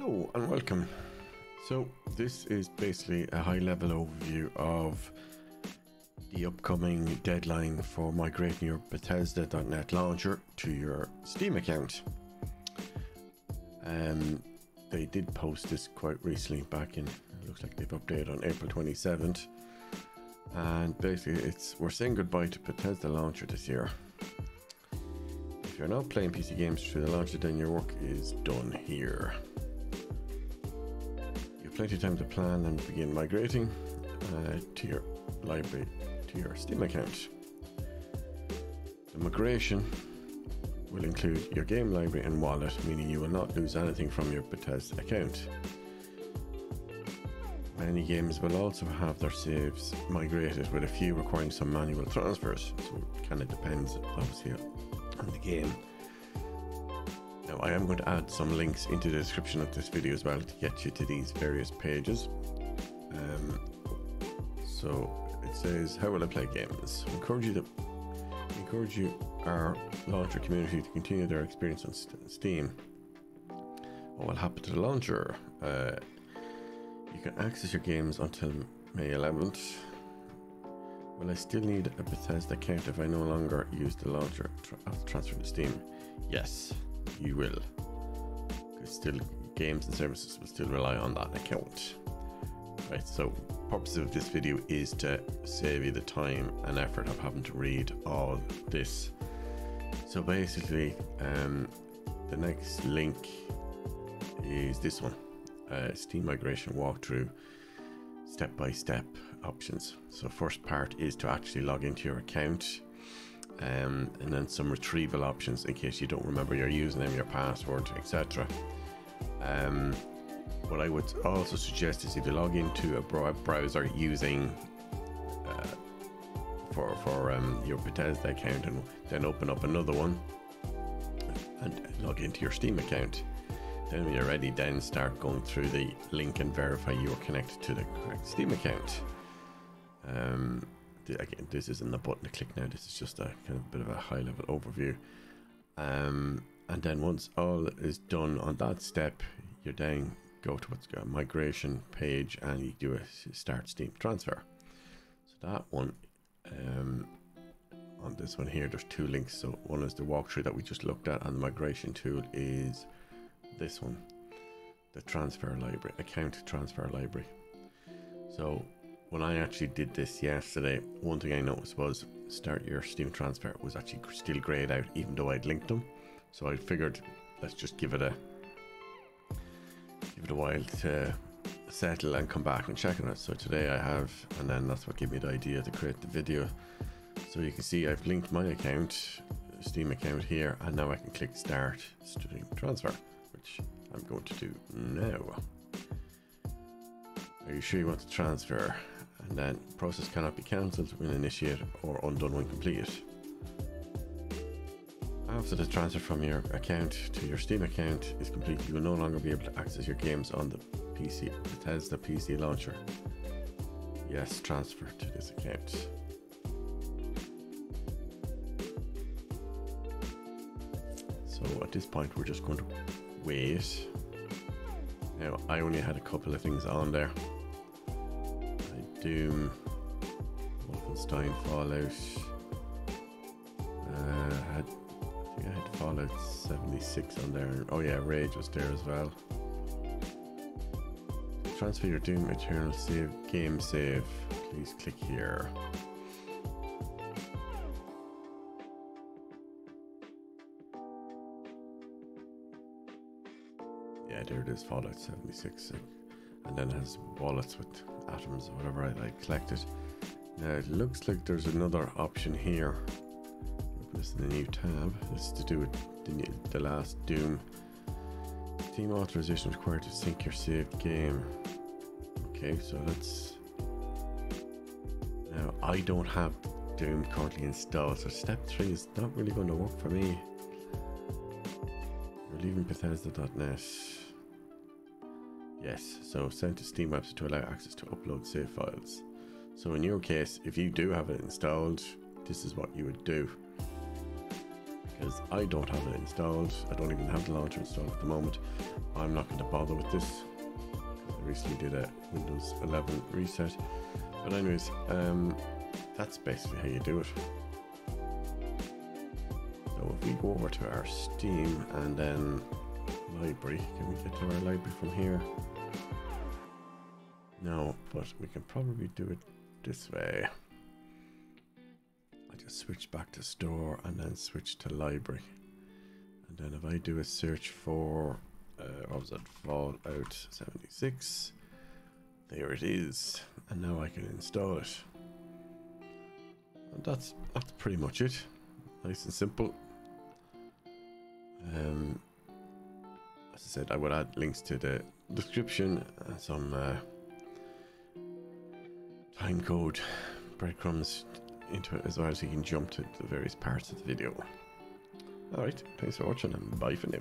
Hello and welcome. So this is basically a high level overview of the upcoming deadline for migrating your Bethesda.net launcher to your Steam account. Um, they did post this quite recently back in, looks like they've updated on April 27th. And basically it's, we're saying goodbye to Bethesda launcher this year. If you're not playing PC games through the launcher then your work is done here plenty of time to plan and begin migrating uh, to your library to your Steam account. The migration will include your game library and wallet, meaning you will not lose anything from your Bethesda account. Many games will also have their saves migrated, with a few requiring some manual transfers, so it kind of depends obviously on the game. Now I am going to add some links into the description of this video as well to get you to these various pages. Um, so it says, how will I play games? I encourage you to encourage you our launcher community to continue their experience on Steam. What will happen to the launcher? Uh, you can access your games until May 11th. Will I still need a Bethesda account if I no longer use the launcher after transfer to Steam? Yes you will. Still, games and services will still rely on that account. Right, so purpose of this video is to save you the time and effort of having to read all this. So basically, um, the next link is this one, uh, Steam migration walkthrough, step-by-step -step options. So first part is to actually log into your account um, and then some retrieval options in case you don't remember your username, your password, etc. Um, what I would also suggest is if you log into a browser using uh, for for um, your Bethesda account and then open up another one and log into your Steam account. Then when you're ready, then start going through the link and verify you are connected to the correct Steam account. Um, again, this isn't a button to click now. This is just a kind of bit of a high level overview. Um, and then once all is done on that step, you then go to what's got migration page and you do a start Steam transfer. So that one, um, on this one here, there's two links. So one is the walkthrough that we just looked at, and the migration tool is this one, the transfer library, account transfer library. So when I actually did this yesterday, one thing I noticed was start your Steam transfer was actually still grayed out, even though I'd linked them. So I figured let's just give it a give it a while to settle and come back and check on it. So today I have, and then that's what gave me the idea to create the video. So you can see I've linked my account, Steam account here, and now I can click start Steam transfer, which I'm going to do now. Are you sure you want to transfer? Then process cannot be cancelled when initiated or undone when completed. After the transfer from your account to your Steam account is complete, you will no longer be able to access your games on the PC Bethesda PC launcher. Yes, transfer to this account. So at this point, we're just going to wait. Now, I only had a couple of things on there. Doom, Wolfenstein, Fallout. Uh, had, I think I had Fallout 76 on there. Oh yeah, Rage was there as well. Transfer your Doom Eternal save game save. Please click here. Yeah, there it is, Fallout 76 and then has wallets with atoms or whatever I like collected. Now it looks like there's another option here. Open this in a new tab. This is to do with the, the last Doom. Steam authorization required to sync your saved game. Okay, so let's. Now I don't have Doom currently installed, so step three is not really going to work for me. We're leaving Bethesda.net. Yes, so send to Steam website to allow access to upload save files. So in your case, if you do have it installed, this is what you would do. because I don't have it installed. I don't even have the launcher installed at the moment. I'm not going to bother with this. I recently did a Windows 11 reset. But anyways, um, that's basically how you do it. So if we go over to our Steam and then library, can we get to our library from here? No, but we can probably do it this way. I just switch back to store and then switch to library. And then if I do a search for, uh, what was Fallout 76, there it is. And now I can install it. And that's, that's pretty much it. Nice and simple. Um, as I said, I will add links to the description and some uh, time code breadcrumbs into it as well so you can jump to the various parts of the video. Alright, thanks for watching and bye for now.